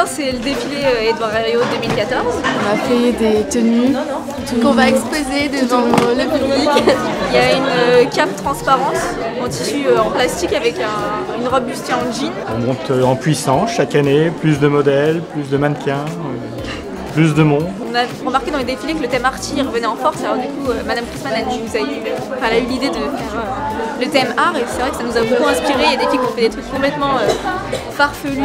soir, c'est le défilé euh, Edouard Herriot 2014. On a fait des tenues qu'on va exposer devant le public. Il y a une euh, cape transparente en tissu euh, en plastique avec une robe bustier en jean. On monte en puissance chaque année, plus de modèles, plus de mannequins plus de monde. On a remarqué dans les défilés que le thème arty revenait en force. Alors du coup, Madame Prisman a, eu, a eu l'idée de faire le thème art et c'est vrai que ça nous a beaucoup inspiré. Il y a des filles qui ont fait des trucs complètement farfelus.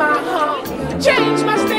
my heart, change my.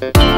Bye.